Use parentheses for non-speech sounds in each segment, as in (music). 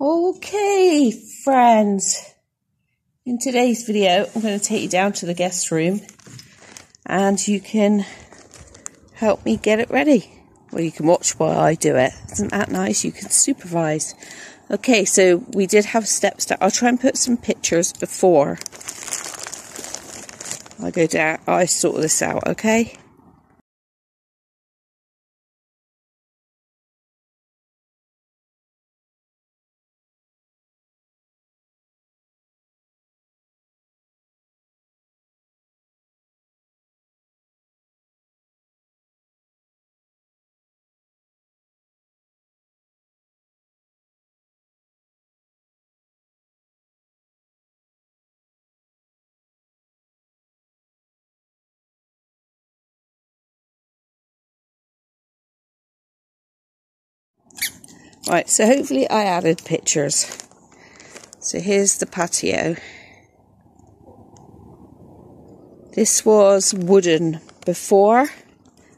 Okay, friends. In today's video, I'm going to take you down to the guest room and you can help me get it ready. Well, you can watch while I do it. Isn't that nice? You can supervise. Okay, so we did have steps down. I'll try and put some pictures before I go down. I sort this out, okay? Right, so hopefully I added pictures. So here's the patio. This was wooden before,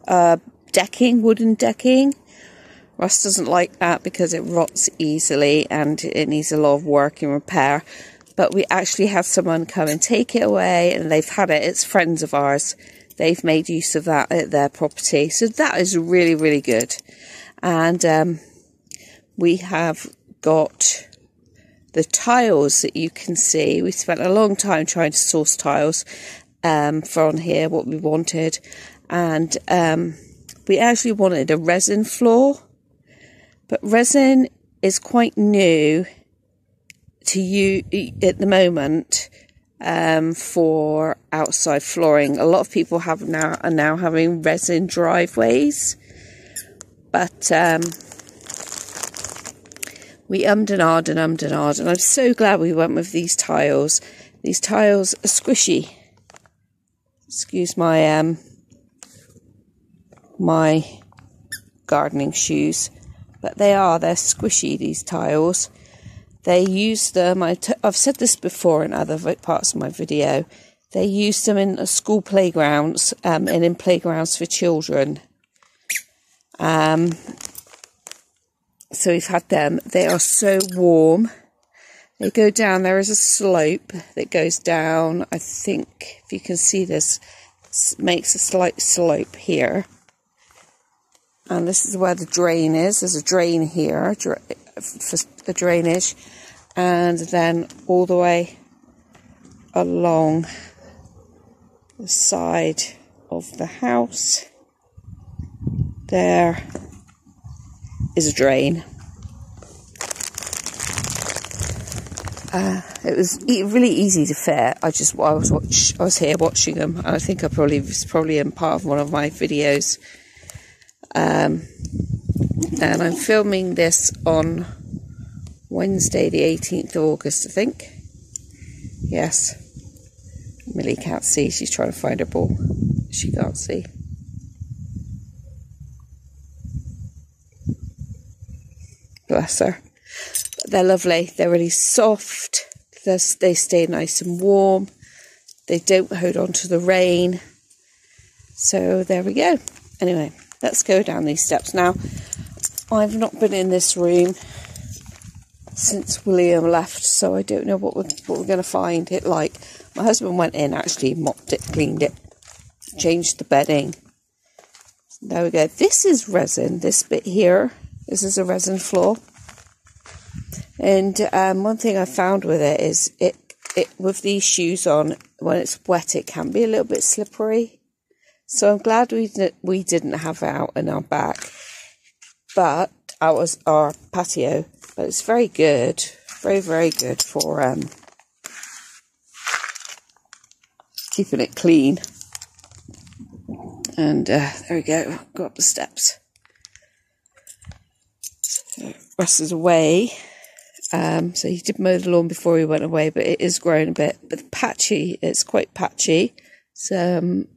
uh, decking, wooden decking. Russ doesn't like that because it rots easily and it needs a lot of work and repair. But we actually had someone come and take it away and they've had it. It's friends of ours. They've made use of that at their property. So that is really, really good. And um, we have got the tiles that you can see. We spent a long time trying to source tiles um, on here, what we wanted. And um, we actually wanted a resin floor. But resin is quite new to you at the moment um, for outside flooring. A lot of people have now are now having resin driveways. But um, we ummed and ahed and ummed and ahed, and I'm so glad we went with these tiles. These tiles are squishy. Excuse my um my gardening shoes, but they are they're squishy. These tiles. They use them. i t- I've said this before in other parts of my video. They use them in school playgrounds um, and in playgrounds for children. Um, so we've had them. They are so warm. They go down. There is a slope that goes down. I think if you can see this, makes a slight slope here. And this is where the drain is. There's a drain here for the drainage. And then all the way along the side of the house there is a drain. Uh, it was e really easy to fit. I just I was watch I was here watching them. I think I probably was probably in part of one of my videos. Um, and I'm filming this on Wednesday, the 18th of August, I think. Yes. Millie can't see. She's trying to find her ball. She can't see. Bless her. They're lovely. They're really soft. They're, they stay nice and warm. They don't hold on to the rain. So there we go. Anyway, let's go down these steps. Now, I've not been in this room since William left, so I don't know what we're, what we're going to find it like. My husband went in, actually mopped it, cleaned it, changed the bedding. There we go. This is resin, this bit here this is a resin floor. And um, one thing I found with it is it, it with these shoes on, when it's wet, it can be a little bit slippery. So I'm glad we we didn't have it out in our back, but out was our patio. But it's very good, very very good for um, keeping it clean. And uh, there we go. Go up the steps. Russ is away. Um, so he did mow the lawn before he went away, but it is growing a bit. But patchy, it's quite patchy. So, um,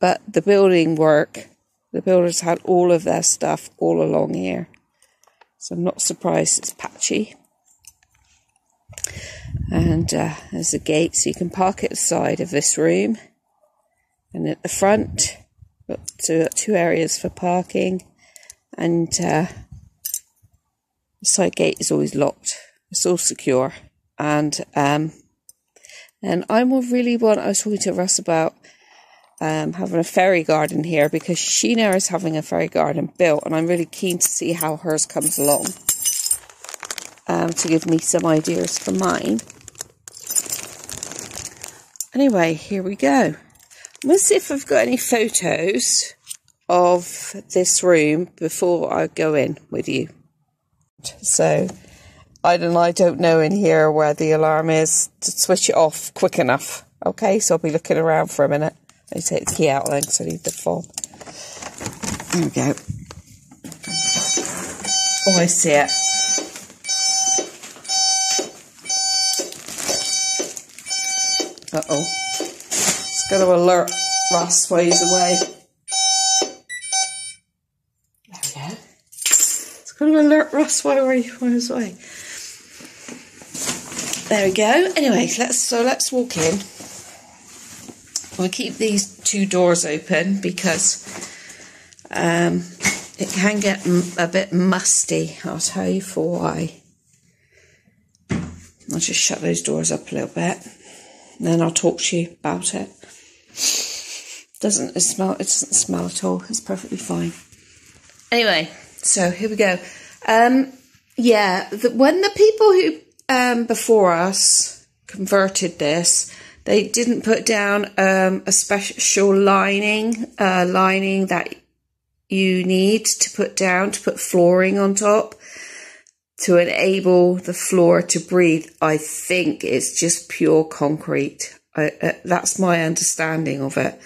but the building work, the builders had all of their stuff all along here. So I'm not surprised it's patchy. And uh, there's a gate, so you can park at the side of this room. And at the front, got two, two areas for parking. And uh, the side gate is always locked. It's all secure. And um, and I will really want. I was talking to Russ about um, having a fairy garden here because Sheena is having a fairy garden built, and I'm really keen to see how hers comes along um, to give me some ideas for mine. Anyway, here we go. Let's see if I've got any photos of this room before I go in with you. So, I don't, I don't know in here where the alarm is to switch it off quick enough. Okay, so I'll be looking around for a minute. Me take the key out then because I need the phone. There we go. Oh, I see it. Uh-oh. It's going to alert Russ while he's away. There we go. Going to alert Russ while he's away. There we go. Anyway, let's so let's walk in. We'll keep these two doors open because um, it can get a bit musty. I'll tell you for why. I'll just shut those doors up a little bit. And then I'll talk to you about it. Doesn't it smell? It doesn't smell at all. It's perfectly fine. Anyway, so here we go. Um, yeah, the, when the people who um, before us converted this, they didn't put down um, a special lining, uh, lining that you need to put down to put flooring on top to enable the floor to breathe. I think it's just pure concrete. I, uh, that's my understanding of it.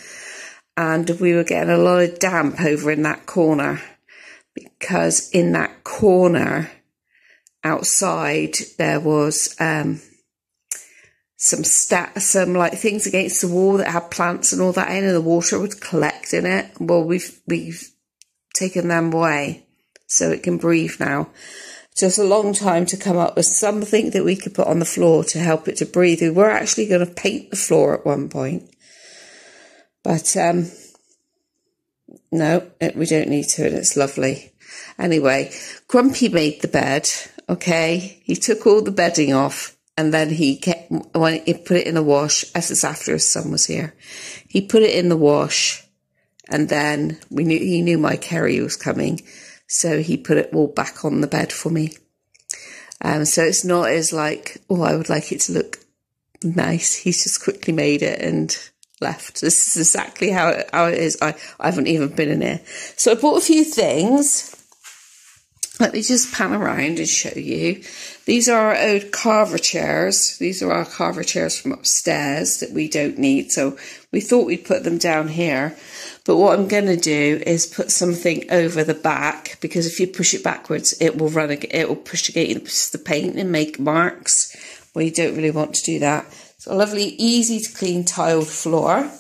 And we were getting a lot of damp over in that corner because in that corner outside there was um, some stat, some like things against the wall that had plants and all that in, and the water would collect in it. Well, we've we've taken them away, so it can breathe now. just a long time to come up with something that we could put on the floor to help it to breathe. We were actually going to paint the floor at one point, but um, no, it, we don't need to, and it's lovely. Anyway, Grumpy made the bed. Okay, he took all the bedding off and then he kept, when he put it in the wash, as it's after his son was here, he put it in the wash, and then we knew he knew my Kerry was coming, so he put it all back on the bed for me. Um, so it's not as like, oh, I would like it to look nice. He's just quickly made it and left. This is exactly how it, how it is. I, I haven't even been in here. So I bought a few things. Let me just pan around and show you. These are our old carver chairs. These are our carver chairs from upstairs that we don't need. So we thought we'd put them down here. But what I'm going to do is put something over the back because if you push it backwards, it will run, it will push against the paint and make marks. Well, you don't really want to do that. It's a lovely, easy to clean tiled floor.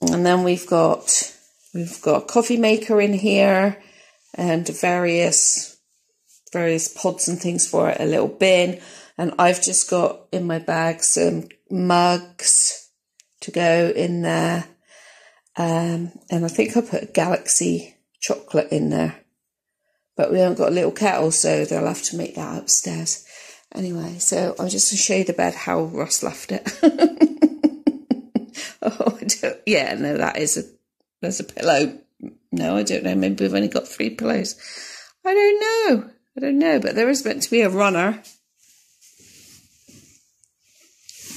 And then we've got We've got a coffee maker in here and various various pods and things for it, a little bin. And I've just got in my bag some mugs to go in there. Um, and I think I put a Galaxy chocolate in there. But we haven't got a little kettle, so they'll have to make that upstairs. Anyway, so I'll just show you the bed how Russ left it. (laughs) oh, yeah, no, that is a there's a pillow. No, I don't know. Maybe we've only got three pillows. I don't know. I don't know, but there is meant to be a runner.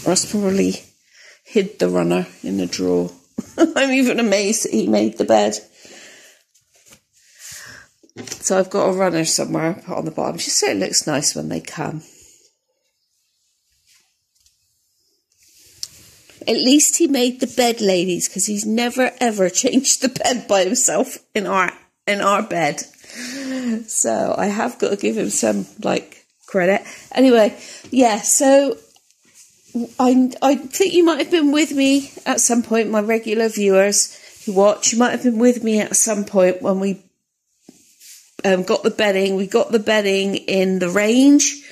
Russ probably hid the runner in the drawer. (laughs) I'm even amazed that he made the bed. So I've got a runner somewhere on the bottom, just so it looks nice when they come. At least he made the bed, ladies, because he's never ever (laughs) changed the bed by himself in our in our bed. So I have got to give him some like credit. Anyway, yeah. So I I think you might have been with me at some point. My regular viewers who watch, you might have been with me at some point when we um, got the bedding. We got the bedding in the range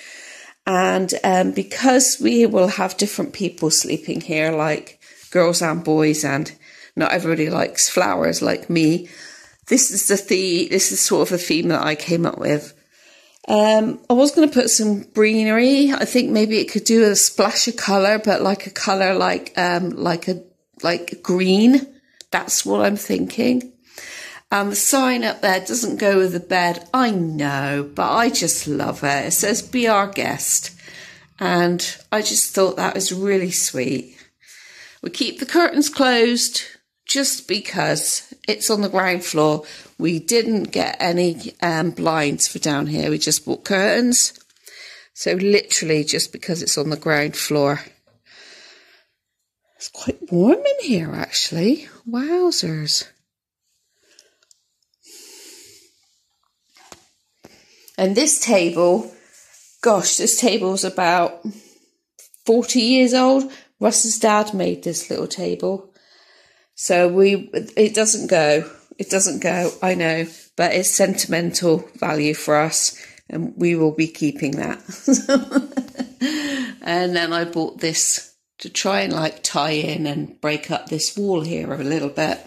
and um, because we will have different people sleeping here, like girls and boys, and not everybody likes flowers like me, this is the, the this is sort of a theme that I came up with. Um, I was going to put some greenery. I think maybe it could do a splash of color, but like a color like um, like a like green. That's what I'm thinking. Um, the sign up there doesn't go with the bed. I know, but I just love it. It says "Be our guest," and I just thought that was really sweet. We keep the curtains closed just because it's on the ground floor. We didn't get any um, blinds for down here. We just bought curtains. So literally just because it's on the ground floor. It's quite warm in here actually. Wowzers. And this table, gosh, this table's about 40 years old. Russ's dad made this little table. So we, it doesn't go. It doesn't go, I know, but it's sentimental value for us and we will be keeping that. (laughs) and then I bought this to try and like tie in and break up this wall here a little bit.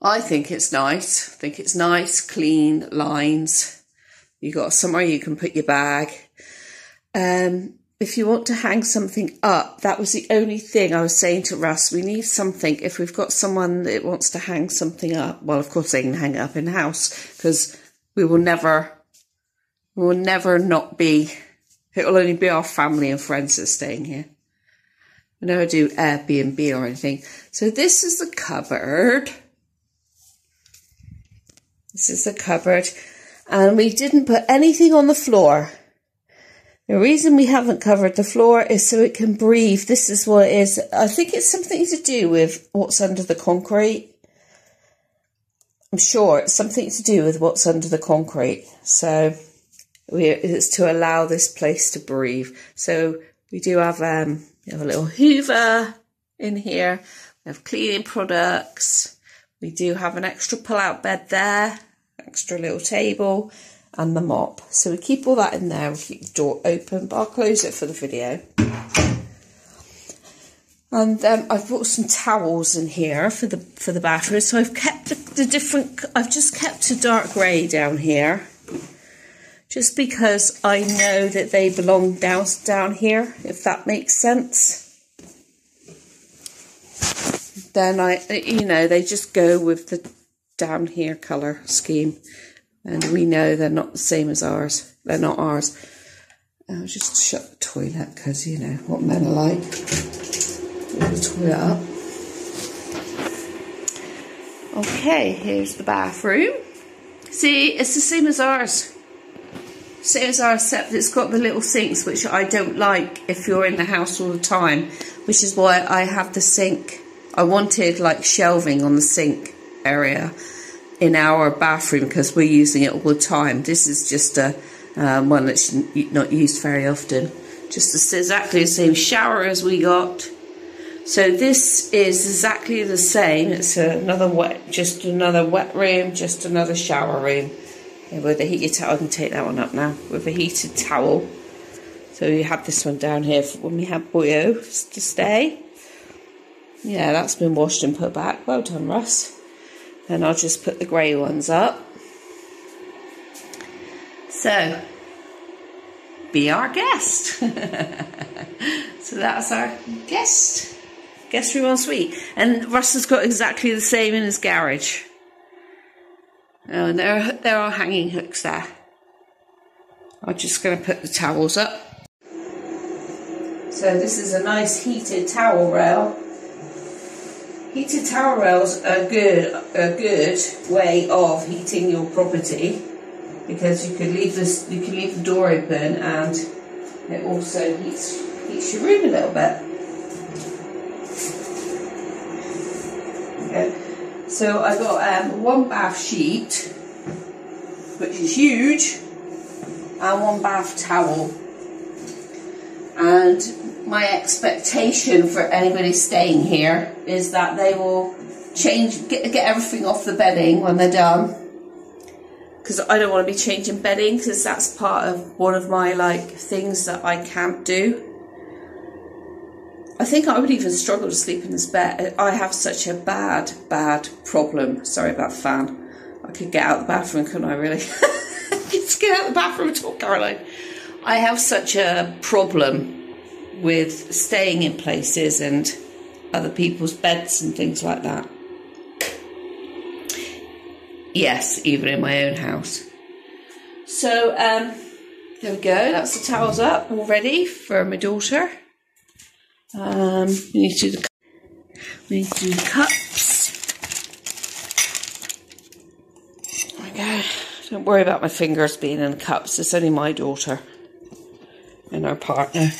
I think it's nice. I think it's nice, clean lines. You got somewhere you can put your bag. Um, if you want to hang something up, that was the only thing I was saying to Russ. We need something. If we've got someone that wants to hang something up, well, of course they can hang it up in the house because we will never, we will never not be. It will only be our family and friends that are staying here. We never do Airbnb or anything. So this is the cupboard. This is the cupboard. And we didn't put anything on the floor. The reason we haven't covered the floor is so it can breathe. This is what it is. I think it's something to do with what's under the concrete. I'm sure it's something to do with what's under the concrete. So we, it's to allow this place to breathe. So we do have, um, we have a little hoover in here. We have cleaning products. We do have an extra pull-out bed there, extra little table and the mop. So we keep all that in there, we keep the door open, but I'll close it for the video. And um, I've brought some towels in here for the for the bathroom. So I've kept the, the different, I've just kept a dark grey down here. Just because I know that they belong down, down here, if that makes sense. Then I, you know, they just go with the down here colour scheme and we know they're not the same as ours. They're not ours. I'll just shut the toilet because you know what men are like. Put the toilet up. Okay, here's the bathroom. See, it's the same as ours. Same as ours, except it's got the little sinks, which I don't like if you're in the house all the time, which is why I have the sink. I wanted like shelving on the sink area in our bathroom because we're using it all the time. This is just a um, one that's not used very often. Just exactly the same shower as we got. So this is exactly the same. It's another wet, just another wet room, just another shower room. With a heated towel, I can take that one up now, with a heated towel. So we had this one down here when we had Boyo to stay. Yeah, that's been washed and put back. Well done, Russ. Then I'll just put the grey ones up. So, be our guest. (laughs) so that's our guest. Guest room en suite. And Russell's got exactly the same in his garage. Oh, and there are, there are hanging hooks there. I'm just going to put the towels up. So this is a nice heated towel rail Heated towel rails are good, a good way of heating your property because you could leave this, you can leave the door open and it also heats heats your room a little bit. Okay, so I got um, one bath sheet, which is huge, and one bath towel, and my expectation for anybody staying here is that they will change, get, get everything off the bedding when they're done. Because I don't want to be changing bedding because that's part of one of my like things that I can't do. I think I would even struggle to sleep in this bed. I have such a bad, bad problem. Sorry about the fan. I could get out the bathroom, couldn't I, really? (laughs) Just get out the bathroom and talk, Caroline. I have such a problem with staying in places and other people's beds and things like that. Yes, even in my own house. So, um, there we go. That's the towels up all ready for my daughter. Um, we need to do the we need to do the cups. There we go. Don't worry about my fingers being in the cups. It's only my daughter and our partner.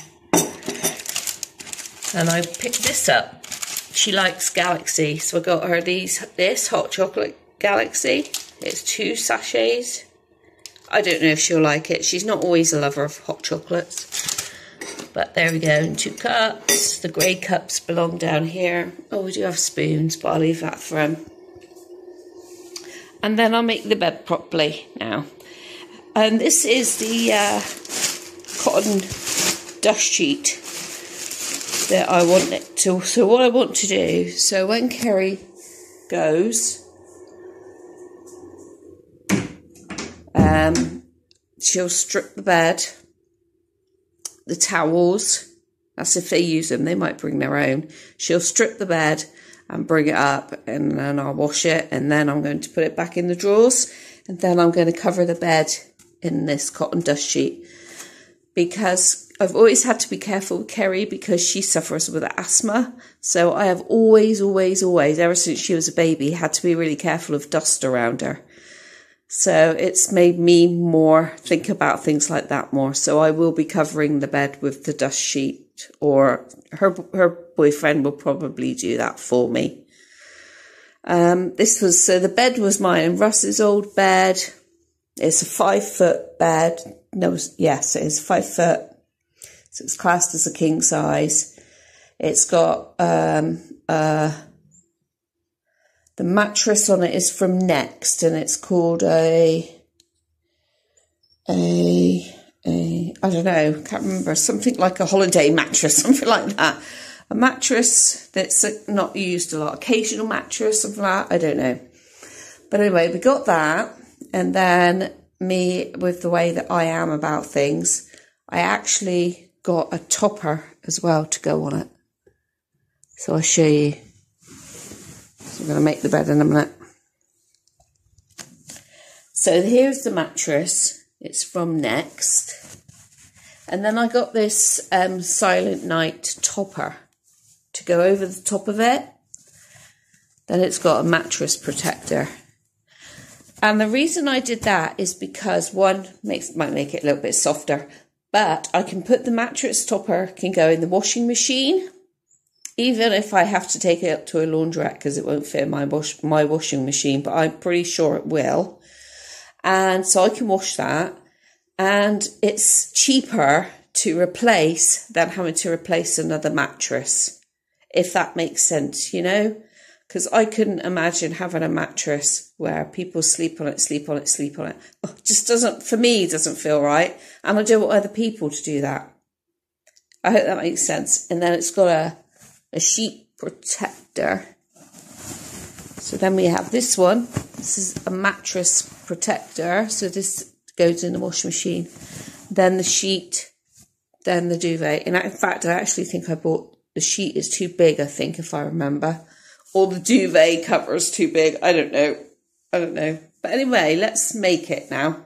And I picked this up. She likes Galaxy, so I got her these this hot chocolate Galaxy. It's two sachets. I don't know if she'll like it. She's not always a lover of hot chocolates. But there we go, and two cups. The grey cups belong down here. Oh, we do have spoons, but I'll leave that for him. And then I'll make the bed properly now. And this is the uh, cotton dust sheet that I want it to. So what I want to do, so when Kerry goes, um, she'll strip the bed, the towels. That's if they use them. They might bring their own. She'll strip the bed and bring it up, and then I'll wash it, and then I'm going to put it back in the drawers, and then I'm going to cover the bed in this cotton dust sheet because I've always had to be careful with Kerry because she suffers with asthma. So I have always, always, always, ever since she was a baby, had to be really careful of dust around her. So it's made me more think about things like that more. So I will be covering the bed with the dust sheet or her, her boyfriend will probably do that for me. Um, this was, so the bed was mine, and Russ's old bed. It's a five foot bed. No, yes, it is five foot. So it's classed as a king size. It's got um, uh, the mattress on it is from Next, and it's called a a a I don't know, can't remember something like a holiday mattress, (laughs) something like that. A mattress that's not used a lot, occasional mattress, something like that. I don't know. But anyway, we got that, and then me with the way that I am about things, I actually got a topper as well to go on it. So I'll show you. So I'm going to make the bed in a minute. So here's the mattress. It's from Next. And then I got this um, Silentnight topper to go over the top of it. Then it's got a mattress protector. And the reason I did that is because one makes might make it a little bit softer, but I can put the mattress topper can go in the washing machine, even if I have to take it up to a laundrette because it won't fit my wash my washing machine, but I'm pretty sure it will. And so I can wash that, and it's cheaper to replace than having to replace another mattress, if that makes sense, you know because I couldn't imagine having a mattress where people sleep on it, sleep on it, sleep on it. Oh, it just doesn't, for me, doesn't feel right. And I don't want other people to do that. I hope that makes sense. And then it's got a, a sheet protector. So then we have this one. This is a mattress protector. So this goes in the washing machine. Then the sheet, then the duvet. And in fact, I actually think I bought the sheet is too big, I think, if I remember or the duvet cover is too big. I don't know. I don't know. But anyway, let's make it now.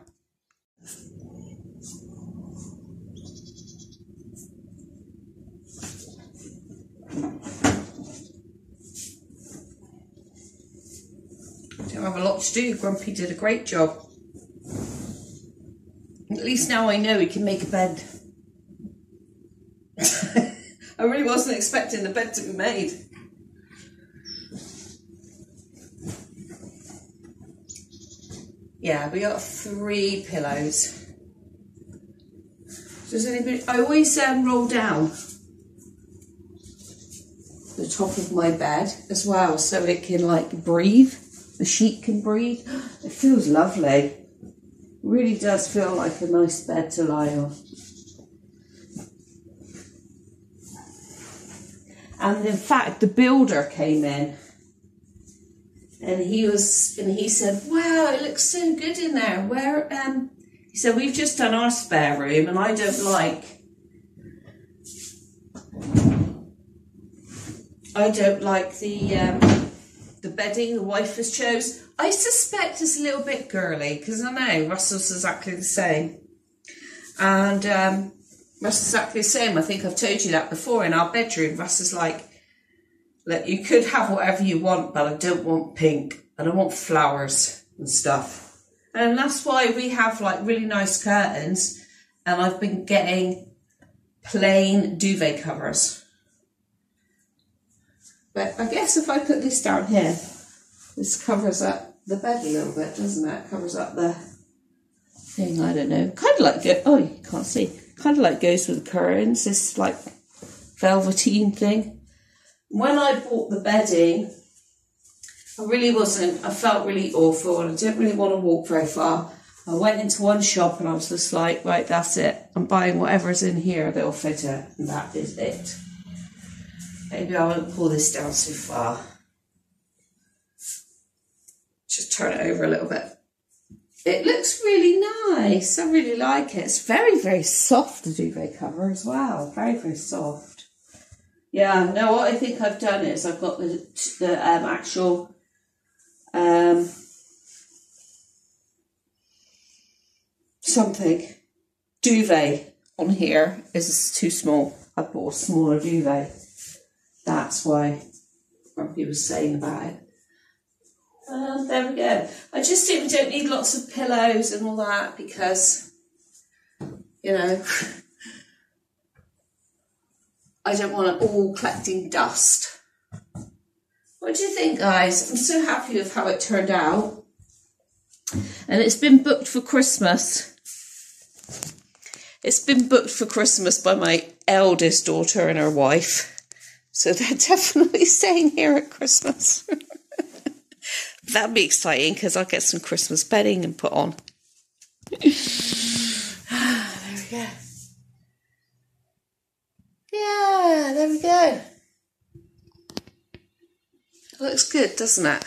Don't have a lot to do. Grumpy did a great job. At least now I know he can make a bed. (laughs) I really wasn't expecting the bed to be made. Yeah, we got three pillows. Does anybody? I always um, roll down the top of my bed as well, so it can like breathe. The sheet can breathe. (gasps) It feels lovely. Really does feel like a nice bed to lie on. And in fact, the builder came in and he was and he said, "Wow, it looks so good in there." Where um, he said, "We've just done our spare room, and I don't like." I don't like the um, the bedding the wife has chose. I suspect it's a little bit girly because I know Russell's exactly the same, and um, Russell's exactly the same. I think I've told you that before in our bedroom. Russ is like like you could have whatever you want, but I don't want pink and I want flowers and stuff. And that's why we have like really nice curtains and I've been getting plain duvet covers. But I guess if I put this down here, this covers up the bed a little bit, doesn't it? Covers up the thing, I don't know. Kind of like, go- oh, you can't see. Kind of like goes with the curtains, this like velveteen thing when I bought the bedding, I really wasn't, I felt really awful and I didn't really want to walk very far. I went into one shop and I was just like, right, that's it. I'm buying whatever's in here that'll fit it. And that is it. Maybe I won't pull this down too far. Just turn it over a little bit. It looks really nice. I really like it. It's very, very soft, the duvet cover as well. Very, very soft. Yeah, no, what I think I've done is I've got the, the um, actual um, something duvet on here is too small. I bought a smaller duvet. That's why Grumpy was saying about it. There we go. I just think we don't need lots of pillows and all that because, you know, (laughs) I don't want it all collecting dust. What do you think, guys? I'm so happy with how it turned out. And it's been booked for Christmas. It's been booked for Christmas by my eldest daughter and her wife. So they're (laughs) definitely staying here at Christmas. (laughs) That'd be exciting because I'll get some Christmas bedding and put on. (sighs) Yeah, there we go. looks good, doesn't it?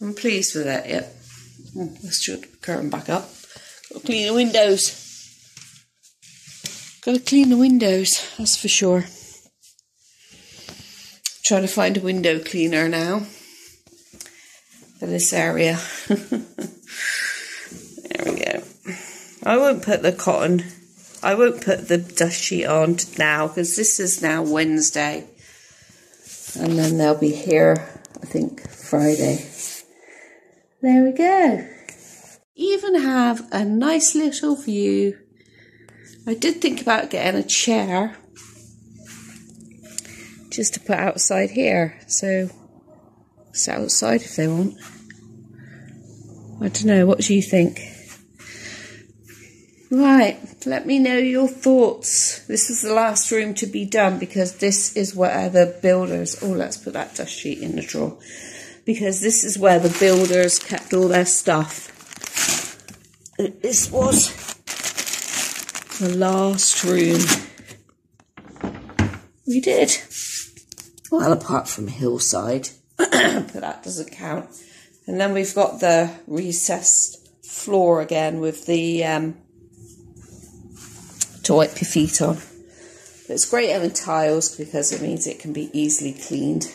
I'm pleased with it, yep. Hmm, let's the curtain back up. Got to clean the windows. Got to clean the windows, that's for sure. Trying to find a window cleaner now for this area. (laughs) there we go. I won't put the cotton I won't put the dust sheet on now because this is now Wednesday. And then they'll be here, I think, Friday. There we go. Even have a nice little view. I did think about getting a chair just to put outside here. So it's outside if they want. I don't know, what do you think? Right, let me know your thoughts. This is the last room to be done because this is where the builders, oh, let's put that dust sheet in the drawer. Because this is where the builders kept all their stuff. This was the last room we did. Well, apart from Hillside, (clears throat) but that doesn't count. And then we've got the recessed floor again with the um, to wipe your feet on. But it's great having tiles because it means it can be easily cleaned.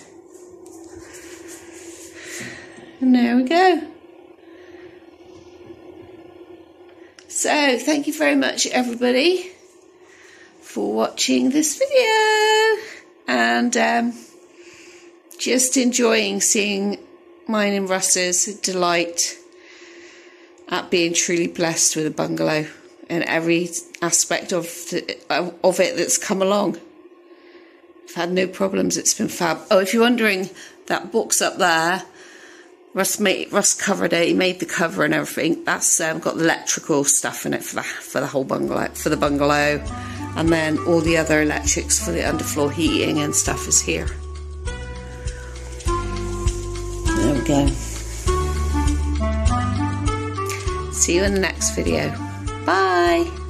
And there we go. So, thank you very much, everybody, for watching this video and um, just enjoying seeing mine and Russ's delight at being truly blessed with a bungalow and every aspect of the, of it that's come along. I've had no problems. It's been fab. Oh, if you're wondering, that book's up there. Russ made Russ covered it. He made the cover and everything. That's um, got the electrical stuff in it for the for the whole bungalow for the bungalow, and then all the other electrics for the underfloor heating and stuff is here. There we go. See you in the next video. Bye.